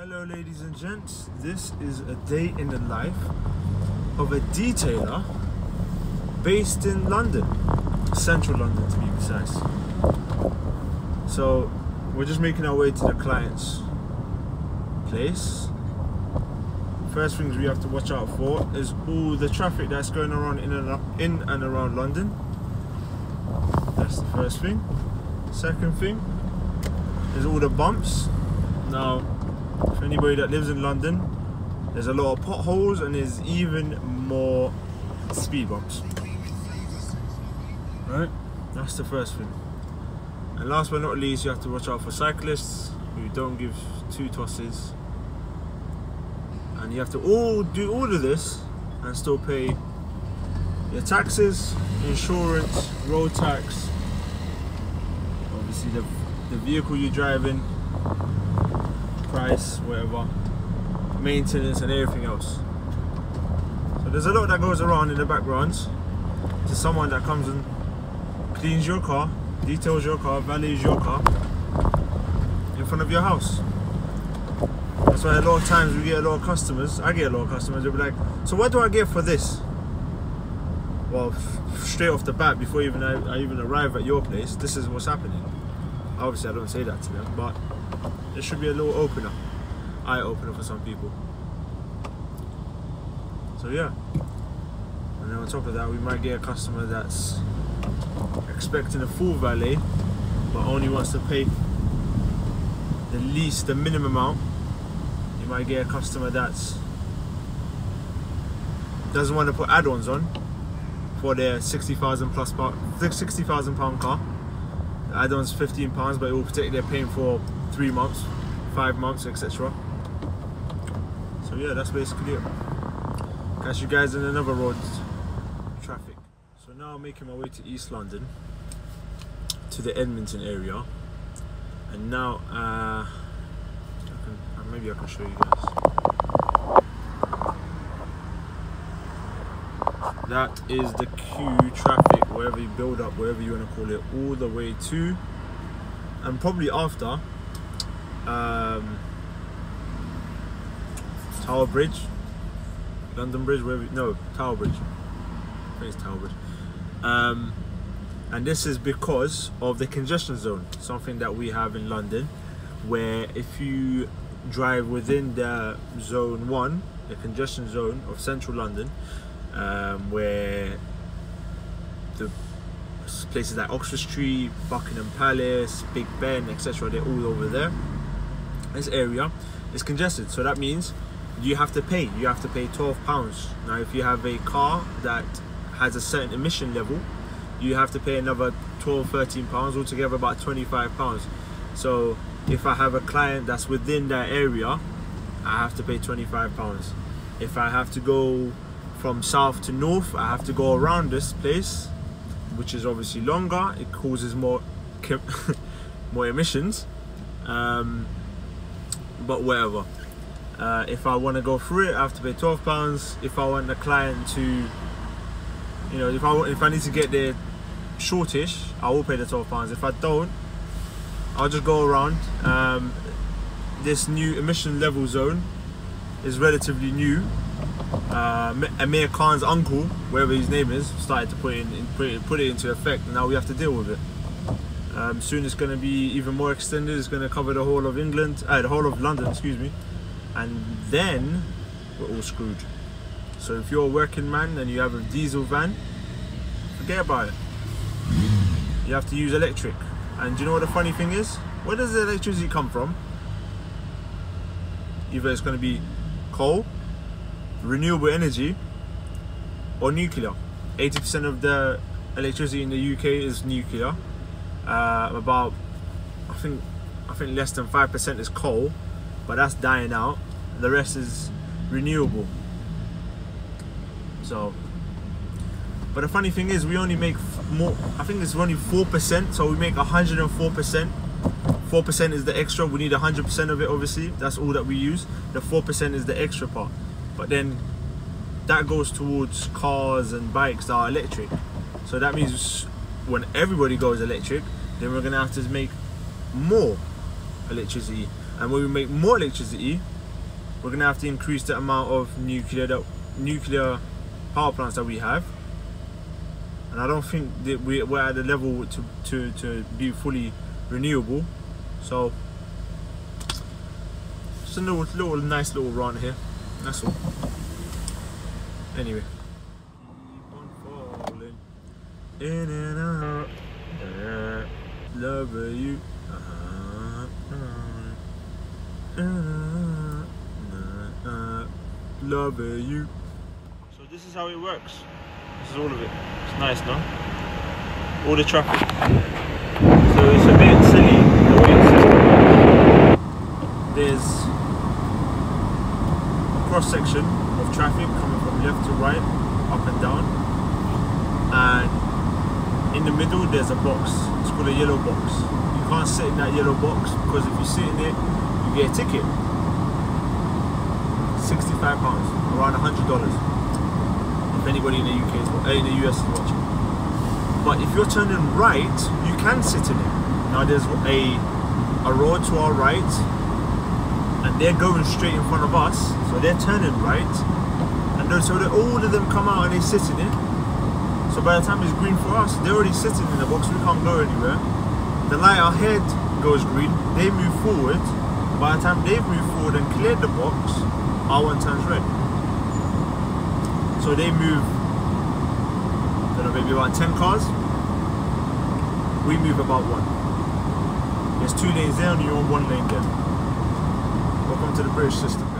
Hello, ladies and gents. This is a day in the life of a detailer based in London, central London to be precise. So, we're just making our way to the client's place. First things we have to watch out for is all the traffic that's going around in and, in and around London. That's the first thing. Second thing is all the bumps. Now, for anybody that lives in London, there's a lot of potholes and there's even more speed bumps. Right? That's the first thing. And last but not least, you have to watch out for cyclists who don't give two tosses. And you have to all do all of this and still pay your taxes, insurance, road tax, obviously the, the vehicle you're driving, price, whatever, maintenance and everything else. So there's a lot that goes around in the background to someone that comes and cleans your car, details your car, valets your car in front of your house. That's why a lot of times we get a lot of customers, I get a lot of customers, they'll be like, so what do I get for this? Well, straight off the bat, before even I, I even arrive at your place, this is what's happening. Obviously, I don't say that to them, but it should be a little opener, eye opener for some people. So yeah, and then on top of that, we might get a customer that's expecting a full valet, but only wants to pay the least, the minimum amount. You might get a customer that's doesn't want to put add-ons on for their sixty thousand plus pound, sixty thousand pound car. The add-ons fifteen pounds, but it will protect their paying for three months, five months, etc. So yeah, that's basically it. Catch you guys in another road traffic. So now I'm making my way to East London, to the Edmonton area, and now uh, I can, uh, maybe I can show you guys. That is the queue traffic, wherever you build up, wherever you want to call it, all the way to, and probably after, um, Tower Bridge, London Bridge, wherever, no, Tower Bridge. I think it's Tower Bridge. Um, and this is because of the congestion zone, something that we have in London, where if you drive within the zone one, the congestion zone of central London, um, where the places like Oxford Street, Buckingham Palace, Big Ben, etc., they're all over there. This area is congested, so that means you have to pay. You have to pay twelve pounds. Now, if you have a car that has a certain emission level, you have to pay another 12, 13 pounds, altogether about 25 pounds. So, if I have a client that's within that area, I have to pay 25 pounds. If I have to go from south to north, I have to go around this place, which is obviously longer. It causes more more emissions, um, but whatever. Uh, if I want to go through it, I have to pay 12 pounds. If I want the client to, you know, if I if I need to get there shortish, I will pay the 12 pounds. If I don't, I'll just go around. Um, this new emission level zone is relatively new uh, Amir Khan's uncle, wherever his name is, started to put it in, put it, put it into effect, and now we have to deal with it. Um, soon it's going to be even more extended. It's going to cover the whole of England, uh, the whole of London, excuse me, and then we're all screwed. So if you're a working man and you have a diesel van, forget about it. You have to use electric. And do you know what the funny thing is? Where does the electricity come from? Either it's going to be coal, renewable energy or nuclear. 80% of the electricity in the UK is nuclear. Uh, about, I think, I think less than five percent is coal, but that's dying out. The rest is renewable. So, but the funny thing is, we only make more. I think it's only four percent, so we make 104 percent. Four percent is the extra. We need 100 percent of it. Obviously, that's all that we use. The four percent is the extra part. But then that goes towards cars and bikes that are electric. So that means when everybody goes electric, then we're gonna have to make more electricity. And when we make more electricity, we're gonna have to increase the amount of nuclear that nuclear power plants that we have. And I don't think that we, we're at the level to, to, to be fully renewable. So just a little, little nice little run here. That's all. Anyway. Keep on falling in and out. Yeah. Love you. Love you. So this is how it works. This is all of it. It's nice, no? All the traffic. So it's a bit silly. There's a cross section of traffic coming from left to right, up and down. In the middle there's a box. It's called a yellow box. You can't sit in that yellow box because if you sit in it, you get a ticket. £65, around $100 if anybody in the UK is, uh, in the US is watching. But if you're turning right, you can sit in it. Now there's a a road to our right, and they're going straight in front of us, so they're turning right, and so all of them come out and they sit in it. So by the time it's green for us, they're already sitting in the box. We can't go anywhere. The light ahead goes green. They move forward. By the time they've moved forward and cleared the box, our one turns red. So they move, I don't know, maybe about 10 cars. We move about one. There's two lanes there and you're on one lane there. Welcome to the British system.